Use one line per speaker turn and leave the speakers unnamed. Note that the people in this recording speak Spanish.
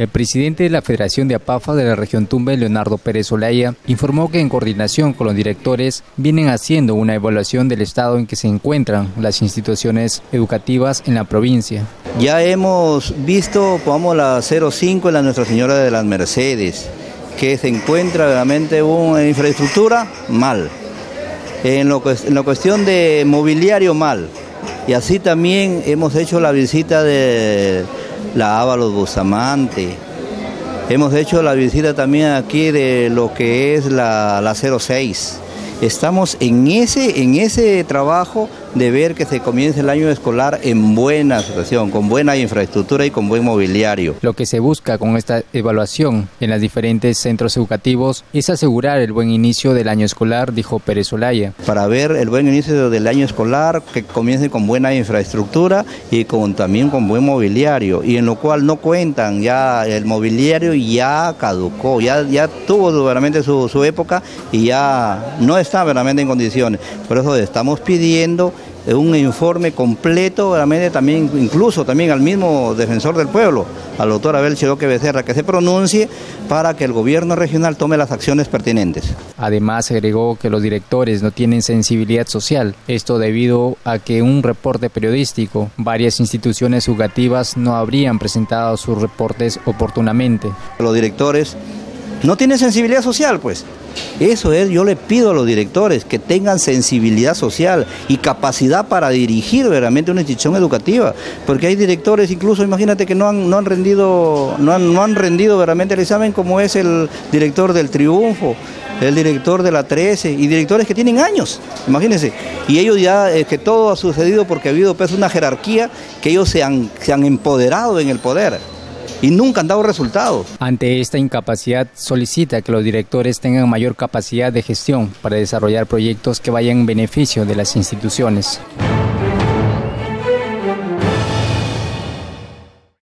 El presidente de la Federación de APAFA de la región Tumbe, Leonardo Pérez Olaya, informó que en coordinación con los directores vienen haciendo una evaluación del estado en que se encuentran las instituciones educativas en la provincia.
Ya hemos visto, vamos la 05 en la Nuestra Señora de las Mercedes, que se encuentra realmente una infraestructura mal. En, lo, en la cuestión de mobiliario mal. Y así también hemos hecho la visita de la Ábalos Bustamante. Hemos hecho la visita también aquí de lo que es la, la 06. Estamos en ese, en ese trabajo de ver que se comience el año escolar en buena situación, con buena infraestructura y con buen mobiliario.
Lo que se busca con esta evaluación en los diferentes centros educativos es asegurar el buen inicio del año escolar, dijo Pérez Olaya.
Para ver el buen inicio del año escolar, que comience con buena infraestructura y con, también con buen mobiliario, y en lo cual no cuentan, ya el mobiliario ya caducó, ya, ya tuvo verdaderamente su, su época y ya no está verdaderamente en condiciones. Por eso estamos pidiendo un informe completo, también, incluso también al mismo defensor del pueblo, al doctor Abel Chiroque Becerra, que se pronuncie para que el gobierno regional tome las acciones pertinentes.
Además, agregó que los directores no tienen sensibilidad social, esto debido a que un reporte periodístico, varias instituciones educativas no habrían presentado sus reportes oportunamente.
Los directores no tienen sensibilidad social, pues. Eso es, yo le pido a los directores que tengan sensibilidad social y capacidad para dirigir verdaderamente una institución educativa, porque hay directores, incluso imagínate que no han, no han rendido, no han, no han rendido verdaderamente el examen como es el director del Triunfo, el director de la 13 y directores que tienen años, imagínense. Y ellos ya, es que todo ha sucedido porque ha habido pues, una jerarquía que ellos se han, se han empoderado en el poder y nunca han dado resultados.
Ante esta incapacidad solicita que los directores tengan mayor capacidad de gestión para desarrollar proyectos que vayan en beneficio de las instituciones.